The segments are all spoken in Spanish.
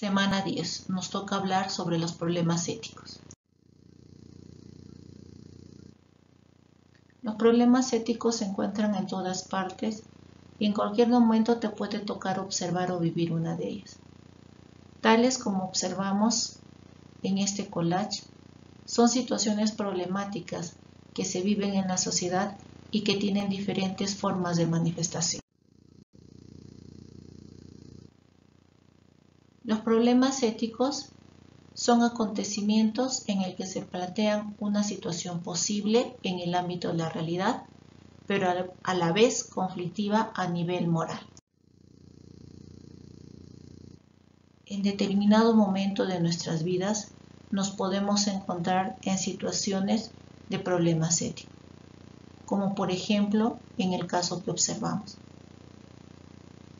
Semana 10. Nos toca hablar sobre los problemas éticos. Los problemas éticos se encuentran en todas partes y en cualquier momento te puede tocar observar o vivir una de ellas. Tales como observamos en este collage, son situaciones problemáticas que se viven en la sociedad y que tienen diferentes formas de manifestación. Los problemas éticos son acontecimientos en el que se plantean una situación posible en el ámbito de la realidad, pero a la vez conflictiva a nivel moral. En determinado momento de nuestras vidas nos podemos encontrar en situaciones de problemas éticos, como por ejemplo en el caso que observamos.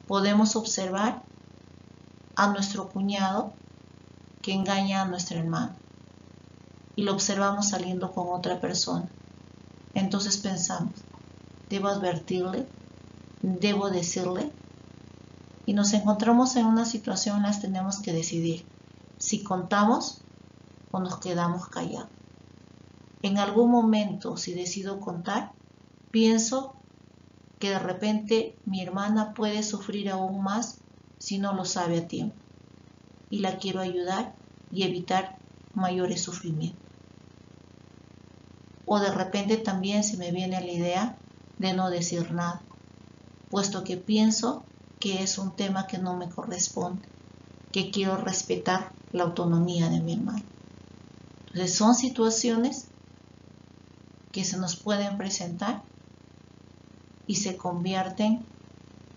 Podemos observar a nuestro cuñado que engaña a nuestra hermana y lo observamos saliendo con otra persona. Entonces pensamos, ¿debo advertirle? ¿Debo decirle? Y nos encontramos en una situación en la que tenemos que decidir si contamos o nos quedamos callados. En algún momento, si decido contar, pienso que de repente mi hermana puede sufrir aún más si no lo sabe a tiempo. Y la quiero ayudar y evitar mayores sufrimientos. O de repente también se me viene la idea de no decir nada, puesto que pienso que es un tema que no me corresponde, que quiero respetar la autonomía de mi hermano. Entonces son situaciones que se nos pueden presentar y se convierten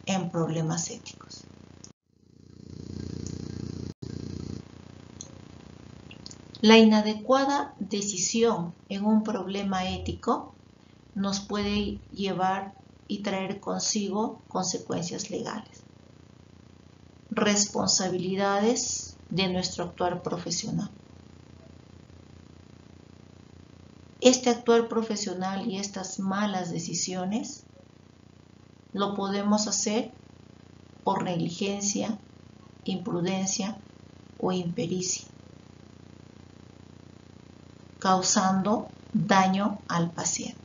en problemas éticos. La inadecuada decisión en un problema ético nos puede llevar y traer consigo consecuencias legales, responsabilidades de nuestro actuar profesional. Este actuar profesional y estas malas decisiones lo podemos hacer por negligencia, imprudencia o impericia causando daño al paciente.